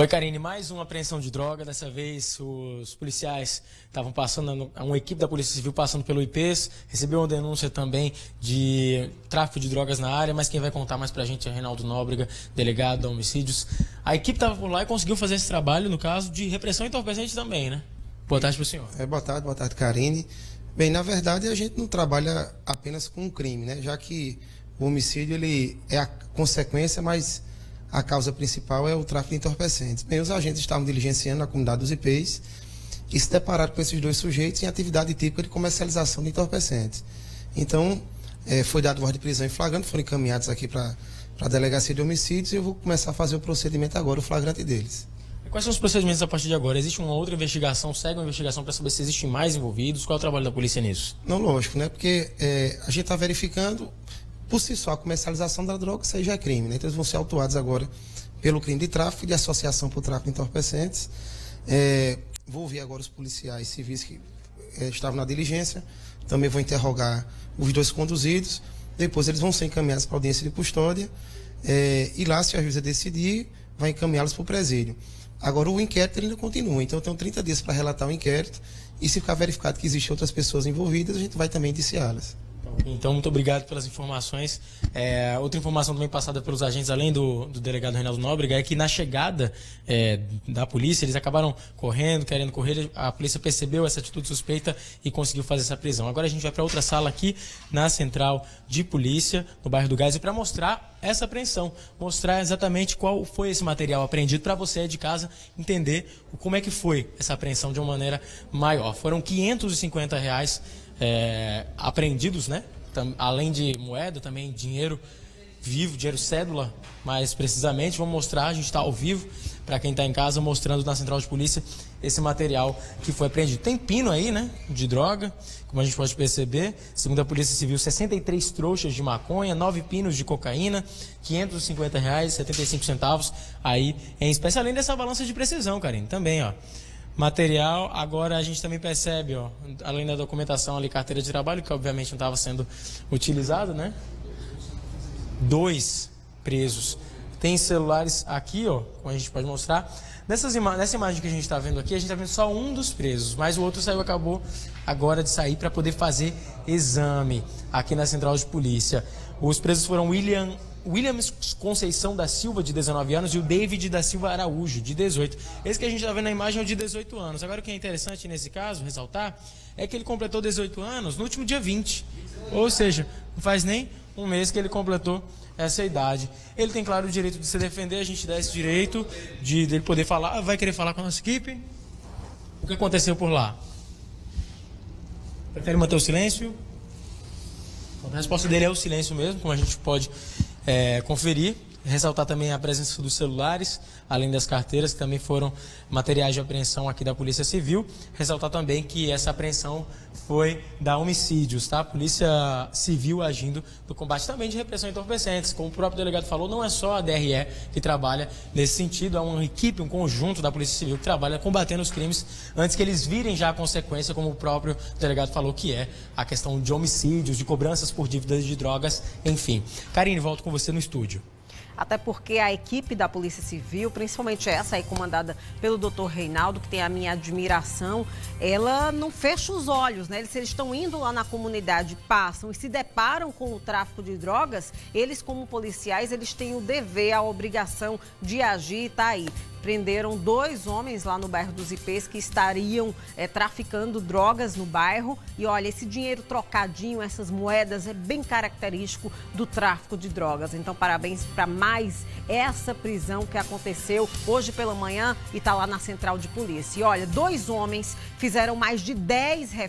Oi, Karine, mais uma apreensão de droga. Dessa vez, os policiais estavam passando, uma equipe da Polícia Civil passando pelo IPs, recebeu uma denúncia também de tráfico de drogas na área, mas quem vai contar mais pra gente é Reinaldo Nóbrega, delegado da homicídios. A equipe estava por lá e conseguiu fazer esse trabalho, no caso, de repressão entorpecente também, né? Boa tarde pro senhor. É, boa tarde, boa tarde, Karine. Bem, na verdade, a gente não trabalha apenas com o crime, né? Já que o homicídio ele é a consequência, mas a causa principal é o tráfico de entorpecentes. Bem, os agentes estavam diligenciando na comunidade dos IPs e se depararam com esses dois sujeitos em atividade típica de comercialização de entorpecentes. Então, é, foi dado ordem de prisão em flagrante, foram encaminhados aqui para a delegacia de homicídios e eu vou começar a fazer o procedimento agora, o flagrante deles. Quais são os procedimentos a partir de agora? Existe uma outra investigação? Segue uma investigação para saber se existem mais envolvidos? Qual é o trabalho da polícia nisso? Não, lógico, né? Porque é, a gente está verificando por si só, a comercialização da droga, isso aí já é crime. Né? Então, eles vão ser autuados agora pelo crime de tráfico e de associação por tráfico de entorpecentes. É, vou ouvir agora os policiais civis que é, estavam na diligência. Também vou interrogar os dois conduzidos. Depois, eles vão ser encaminhados para audiência de custódia. É, e lá, se a juíza decidir, vai encaminhá-los para o presídio. Agora, o inquérito ainda continua. Então, eu tenho 30 dias para relatar o inquérito. E se ficar verificado que existem outras pessoas envolvidas, a gente vai também indiciá-las. Então, muito obrigado pelas informações. É, outra informação também passada pelos agentes, além do, do delegado Reinaldo Nóbrega, é que na chegada é, da polícia, eles acabaram correndo, querendo correr. A polícia percebeu essa atitude suspeita e conseguiu fazer essa prisão. Agora a gente vai para outra sala aqui na central de polícia, no bairro do Gás, para mostrar essa apreensão, mostrar exatamente qual foi esse material apreendido para você de casa entender como é que foi essa apreensão de uma maneira maior. Foram 550 reais é, apreendidos, né? Além de moeda, também dinheiro vivo, dinheiro cédula, mais precisamente. Vamos mostrar, a gente está ao vivo, para quem está em casa, mostrando na central de polícia esse material que foi apreendido. Tem pino aí, né? De droga, como a gente pode perceber. Segundo a Polícia Civil, 63 trouxas de maconha, 9 pinos de cocaína, 550 reais, 75 centavos aí em espécie, além dessa balança de precisão, Karine, também, ó material. Agora a gente também percebe, ó, além da documentação ali, carteira de trabalho, que obviamente não estava sendo utilizado, né? Dois presos. Tem celulares aqui, ó, como a gente pode mostrar. Nessas ima nessa imagem que a gente está vendo aqui, a gente está vendo só um dos presos, mas o outro saiu, acabou agora de sair para poder fazer exame aqui na central de polícia. Os presos foram William Williams Conceição da Silva, de 19 anos, e o David da Silva Araújo, de 18. Esse que a gente está vendo na imagem é o de 18 anos. Agora, o que é interessante nesse caso, ressaltar, é que ele completou 18 anos no último dia 20. Ou seja, não faz nem um mês que ele completou essa idade. Ele tem, claro, o direito de se defender, a gente dá esse direito de ele poder falar. Vai querer falar com a nossa equipe? O que aconteceu por lá? Prefere manter o silêncio? A resposta dele é o silêncio mesmo, como a gente pode é, conferir. Ressaltar também a presença dos celulares, além das carteiras, que também foram materiais de apreensão aqui da Polícia Civil. Ressaltar também que essa apreensão foi da homicídios, tá? A Polícia Civil agindo no combate também de repressão entorpecentes. Como o próprio delegado falou, não é só a DRE que trabalha nesse sentido, é uma equipe, um conjunto da Polícia Civil que trabalha combatendo os crimes antes que eles virem já a consequência, como o próprio delegado falou, que é a questão de homicídios, de cobranças por dívidas de drogas, enfim. Karine, volto com você no estúdio até porque a equipe da Polícia Civil, principalmente essa aí comandada pelo doutor Reinaldo, que tem a minha admiração, ela não fecha os olhos, né? Eles, eles estão indo lá na comunidade, passam e se deparam com o tráfico de drogas, eles como policiais, eles têm o dever, a obrigação de agir, tá aí prenderam dois homens lá no bairro dos IPs que estariam é, traficando drogas no bairro. E olha, esse dinheiro trocadinho, essas moedas, é bem característico do tráfico de drogas. Então, parabéns para mais essa prisão que aconteceu hoje pela manhã e está lá na central de polícia. E olha, dois homens fizeram mais de 10 reféns